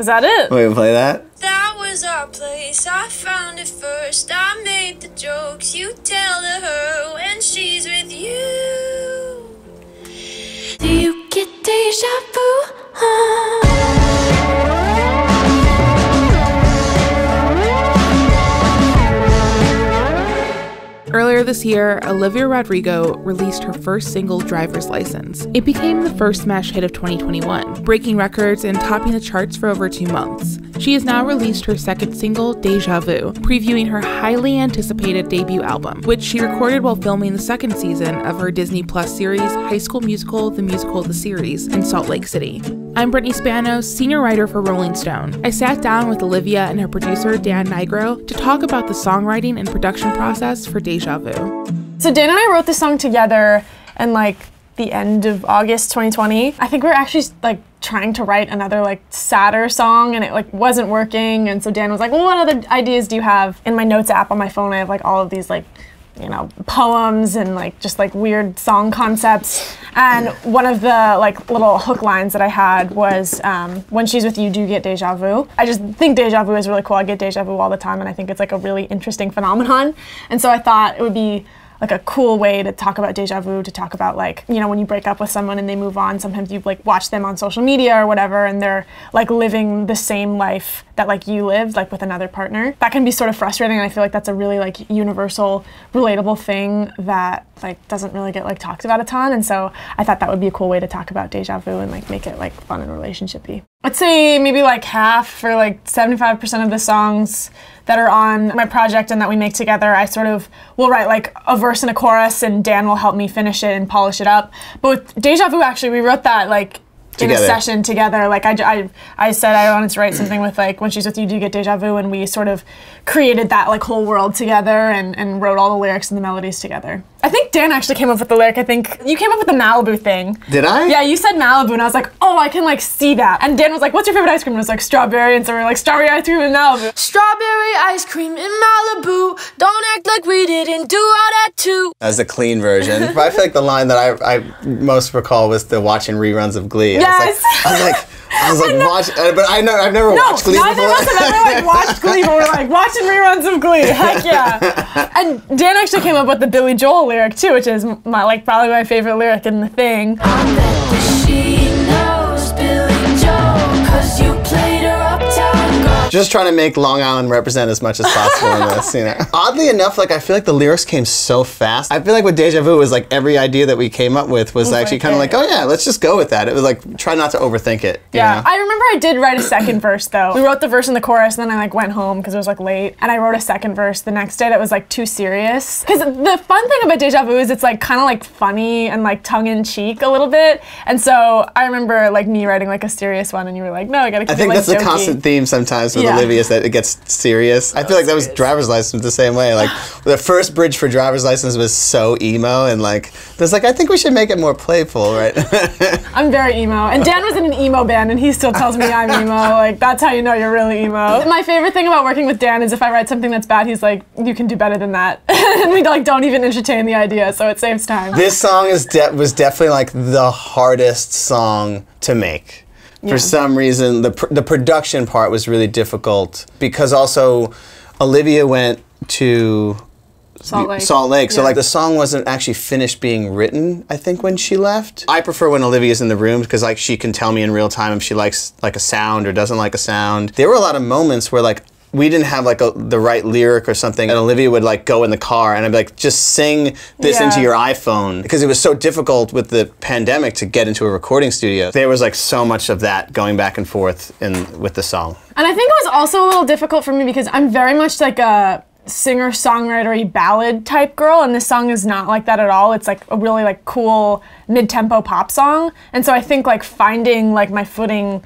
Is that it? Wait, play that. That was our place. I found it first. I made the jokes you tell to her when she's with you. Do you get deja vu? Huh? Earlier this year, Olivia Rodrigo released her first single, Driver's License. It became the first smash hit of 2021, breaking records and topping the charts for over two months. She has now released her second single, Deja Vu, previewing her highly anticipated debut album, which she recorded while filming the second season of her Disney Plus series, High School Musical The Musical The Series, in Salt Lake City. I'm Brittany Spanos, senior writer for Rolling Stone. I sat down with Olivia and her producer, Dan Nigro, to talk about the songwriting and production process for Deja Vu. So Dan and I wrote this song together in like the end of August 2020. I think we were actually like trying to write another like sadder song and it like wasn't working and so Dan was like, "Well, what other ideas do you have?" In my notes app on my phone, I have like all of these like you know, poems and like just like weird song concepts. And one of the like little hook lines that I had was, um, "When she's with you, do you get deja vu?" I just think deja vu is really cool. I get deja vu all the time, and I think it's like a really interesting phenomenon. And so I thought it would be like a cool way to talk about deja vu to talk about like you know when you break up with someone and they move on sometimes you like watch them on social media or whatever and they're like living the same life that like you lived like with another partner. That can be sort of frustrating and i feel like that's a really like universal relatable thing that like doesn't really get like talked about a ton and so i thought that would be a cool way to talk about deja vu and like make it like fun and relationshipy. I'd say maybe like half or like 75% of the songs that are on my project and that we make together i sort of will write like a verse and a chorus and dan will help me finish it and polish it up but with deja vu actually we wrote that like in a session together. Like I, I, I said I wanted to write something with like when she's with you, do you get deja vu? And we sort of created that like whole world together and, and wrote all the lyrics and the melodies together. I think Dan actually came up with the lyric. I think you came up with the Malibu thing. Did I? Yeah, you said Malibu, and I was like, oh, I can like see that. And Dan was like, what's your favorite ice cream? And I was like, strawberry. And so we were like, strawberry ice cream in Malibu. Strawberry ice cream in Malibu. Don't act like we didn't do all that too. That was the clean version. but I feel like the line that I, I most recall was the watching reruns of Glee. Yes. I was like, I was like, I was like watch, uh, but I know I've never No, watched Glee neither before. of us have ever like watched Glee, but we're like watching reruns of Glee. Heck yeah! And Dan actually came up with the Billy Joel lyric too, which is my like probably my favorite lyric in the thing. Just trying to make Long Island represent as much as possible in this, you know. Oddly enough, like I feel like the lyrics came so fast. I feel like with Deja Vu was like every idea that we came up with was actually kind of like, oh yeah, let's just go with that. It was like try not to overthink it. you Yeah, know? I remember I did write a second verse though. We wrote the verse and the chorus, and then I like went home because it was like late, and I wrote a second verse the next day that was like too serious. Because the fun thing about Deja Vu is it's like kind of like funny and like tongue in cheek a little bit, and so I remember like me writing like a serious one, and you were like, no, I gotta keep I think it like that's a constant theme sometimes with Yeah. Olivia is that it gets serious. I feel like that was driver's license the same way. Like the first bridge for driver's license was so emo and like there's like I think we should make it more playful, right? I'm very emo. And Dan was in an emo band and he still tells me I'm emo. Like that's how you know you're really emo. My favorite thing about working with Dan is if I write something that's bad, he's like, you can do better than that. and we like don't even entertain the idea, so it saves time. this song is de- was definitely like the hardest song to make. Yeah. For some reason, the pr- the production part was really difficult because also Olivia went to Salt Lake. Salt Lake. So Yeah. like the song wasn't actually finished being written, I think when she left. I prefer when Olivia's in the room because like she can tell me in real time if she likes like a sound or doesn't like a sound. There were a lot of moments where like we didn't have like a, the right lyric or something and Olivia would like go in the car and I'd be like just sing this Yeah. into your iPhone because it was so difficult with the pandemic to get into a recording studio. There was like so much of that going back and forth in with the song. And I think it was also a little difficult for me because I'm very much like a singer songwritery ballad type girl and this song is not like that at all it's like a really like cool mid-tempo pop song and so i think like finding like my footing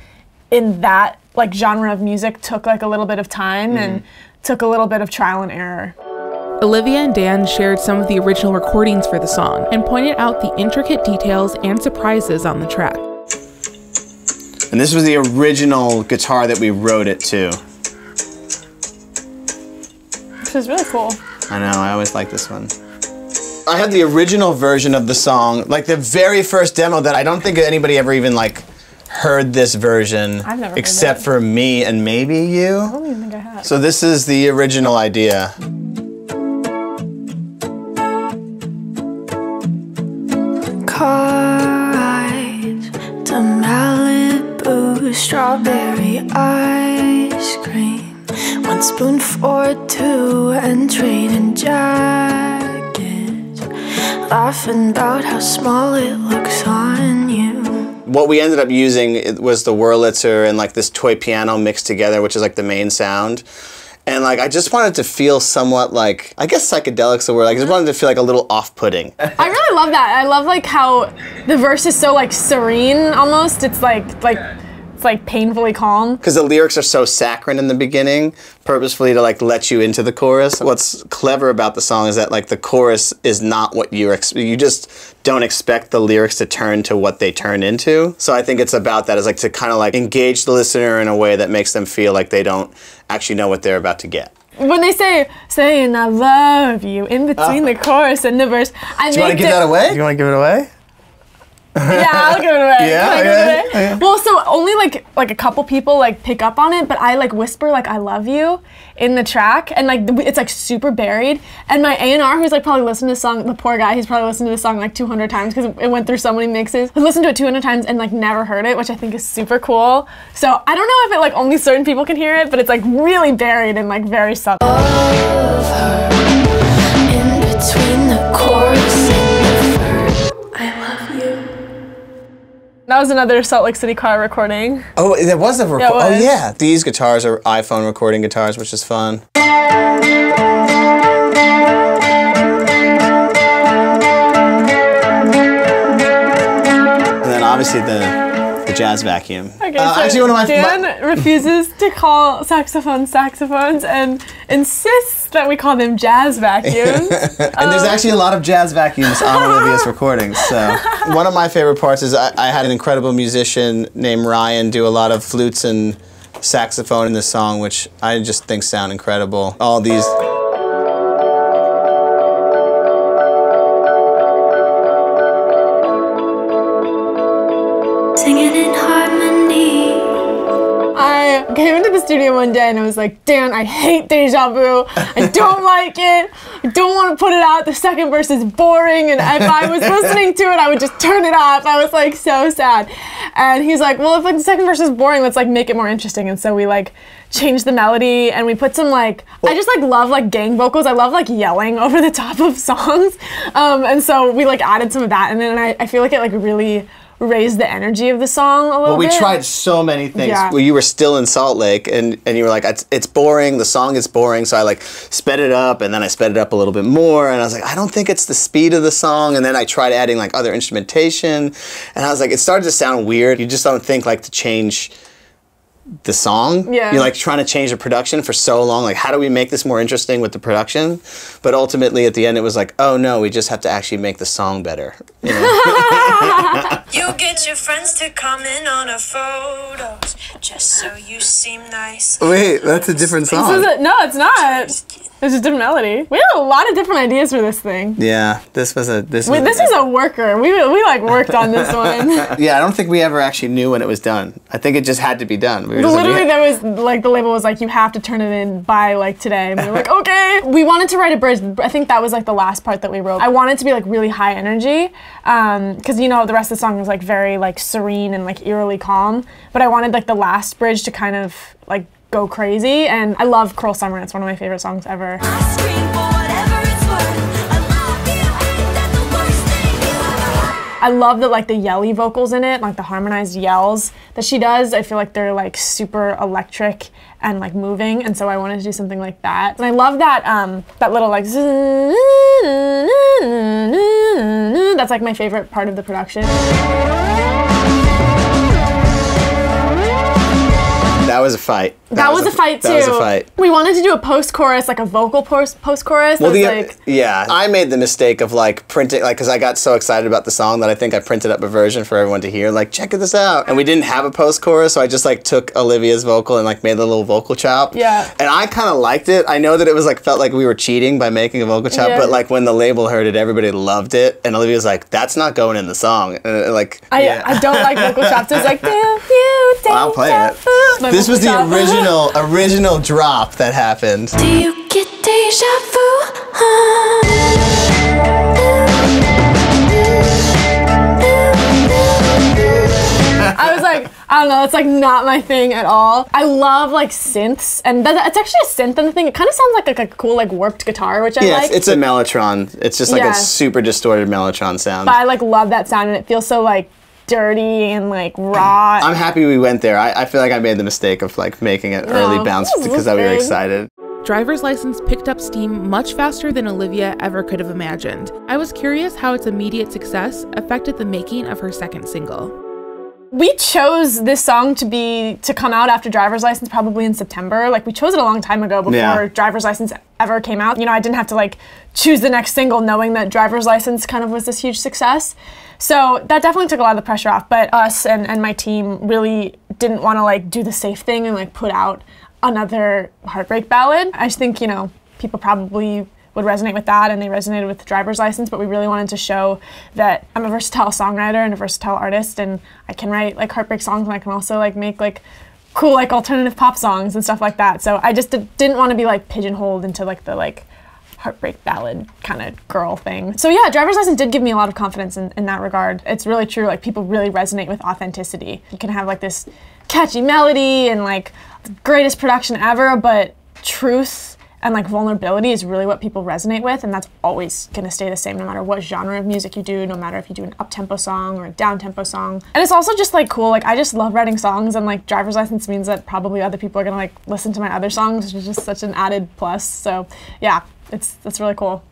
in that like genre of music took like a little bit of time and mm. took a little bit of trial and error Olivia and Dan shared some of the original recordings for the song and pointed out the intricate details and surprises on the track. And this was the original guitar that we wrote it to. which is really cool I know, I always like this one. I had the original version of the song, like the very first demo that I don't think anybody ever even like heard this version I've never except it. for me and maybe you. I don't even think I have. So this is the original idea. Car ride to Malibu, strawberry ice cream. One spoon for two and trading jackets. Laughing about how small it looks on you. What we ended up using was the Wurlitzer and like this toy piano mixed together, which is like the main sound. And like I just wanted to feel somewhat like I guess psychedelic's the word. I just wanted to feel like a little off-putting. I really love that. I love like how the verse is so like serene almost. It's like like it's like painfully calm. because the lyrics are so saccharine in the beginning, purposefully to like let you into the chorus. What's clever about the song is that like the chorus is not what you're ex- you just don't expect the lyrics to turn to what they turn into. So I think it's about that is like to kind of like engage the listener in a way that makes them feel like they don't actually know what they're about to get. When they say saying I love you in between ah. the chorus and the verse, I Do you want to give that away? You want to give it away? Yeah, I'll give it away. Yeah, Can I give okay, it away? okay. Well, so only like like a couple people like pick up on it, but I like whisper like I love you in the track, and like it's like super buried. And my A and R, who's like probably listened to the song, the poor guy, he's probably listened to the song like 200 times because it went through so many mixes. Has listened to it 200 times and like never heard it, which I think is super cool. So I don't know if it like only certain people can hear it, but it's like really buried and like very subtle. That was another Salt Lake City car recording. Oh, there was a record. Yeah, Oh yeah, these guitars are iPhone recording guitars, which is fun. And then obviously the the jazz vacuum. Okay, Uh, so actually, one of my, Dan my refuses to call saxophones saxophones and insists that we call them jazz vacuums. And there's actually a lot of jazz vacuums on Olivia's recordings. So one of my favorite parts is I, I had an incredible musician named Ryan do a lot of flutes and saxophone in this song, which I just think sound incredible. All these. I came into the studio one day and I was like, Dan, I hate Deja Vu. I don't like it. I don't want to put it out. The second verse is boring. And if I was listening to it, I would just turn it off. I was like so sad. And he's like, well, if like the second verse is boring, let's like make it more interesting. And so we like changed the melody and we put some like, I just like love like gang vocals. I love like yelling over the top of songs. Um, and so we like added some of that. And then I, I feel like it like really raised the energy of the song a little bit. Well, we bit. tried so many things. Yeah. Well, you were still in Salt Lake, and, and you were like, it's, it's boring. The song is boring. So I like sped it up, and then I sped it up a little bit more, and I was like, I don't think it's the speed of the song. And then I tried adding like other instrumentation, and I was like, it started to sound weird. You just don't think like to change the song. Yeah. You're like trying to change the production for so long. Like, how do we make this more interesting with the production? But ultimately, at the end, it was like, oh no, we just have to actually make the song better. You get your friends to comment on our photos just so you seem nice. Wait, that's a different song. This is a, no, it's not. It's a different melody. We had a lot of different ideas for this thing. Yeah, this was a this. Wait, was this is a worker. We, we like worked on this one. Yeah, I don't think we ever actually knew when it was done. I think it just had to be done. We were just like, Literally, yeah. there was like the label was like, you have to turn it in by like today. And we were like, okay. We wanted to write a bridge. I think that was like the last part that we wrote. I wanted to be like really high energy, because you know the rest of the song was like very like serene and like eerily calm. But I wanted like the last bridge to kind of like go crazy. And I love Cruel Summer. It's one of my favorite songs ever. I love that like the yelly vocals in it, like the harmonized yells that she does. I feel like they're like super electric and like moving, and so I wanted to do something like that. And I love that um that little like that's like my favorite part of the production. That was a fight. That, was, a fight too. That was a fight. We wanted to do a post-chorus, like a vocal post chorus. Well, the, like, yeah, I made the mistake of like printing, like, because I got so excited about the song that I think I printed up a version for everyone to hear. Like, check this out. And we didn't have a post chorus, so I just like took Olivia's vocal and like made a little vocal chop. Yeah. And I kind of liked it. I know that it was like felt like we were cheating by making a vocal chop, Yeah. but like when the label heard it, everybody loved it, and Olivia was like, "That's not going in the song." And uh, like, I, yeah. I don't like vocal chops. It's like, do you I'll play it. My This was the vocal original original drop that happened. Do you get deja vu? I was like, I don't know, it's like not my thing at all. I love like synths, and that, it's actually a synth and the thing. It kind of sounds like, like a cool like warped guitar, which I Yeah, like. it's, it's a mellotron. It's just like Yeah. a super distorted mellotron sound. but I like love that sound, and it feels so like dirty and like raw. I'm happy we went there. I, I feel like I made the mistake of like making it early bounce because we were big. excited. Driver's License picked up steam much faster than Olivia ever could have imagined. I was curious how its immediate success affected the making of her second single. We chose this song to be to come out after driver's license probably in september. Like we chose it a long time ago before Yeah. driver's license ever came out. You know i didn't have to like choose the next single knowing that driver's license kind of was this huge success. So that definitely took a lot of the pressure off but us and, and my team really didn't want to like do the safe thing and like put out another heartbreak ballad. I just think you know people probably would resonate with that and they resonated with the driver's license but we really wanted to show that i'm a versatile songwriter and a versatile artist and i can write like heartbreak songs and i can also like make like cool like alternative pop songs and stuff like that. So i just did, didn't want to be like pigeonholed into like the like heartbreak ballad kind of girl thing. So yeah driver's license did give me a lot of confidence in, in that regard. It's really true like people really resonate with authenticity. You can have like this catchy melody and like the greatest production ever but truth and like vulnerability is really what people resonate with and that's always going to stay the same no matter what genre of music you do no matter if you do an up-tempo song or a down-tempo song. And it's also just like cool like i just love writing songs and like driver's license means that probably other people are going to like listen to my other songs which is just such an added plus. So yeah it's it's really cool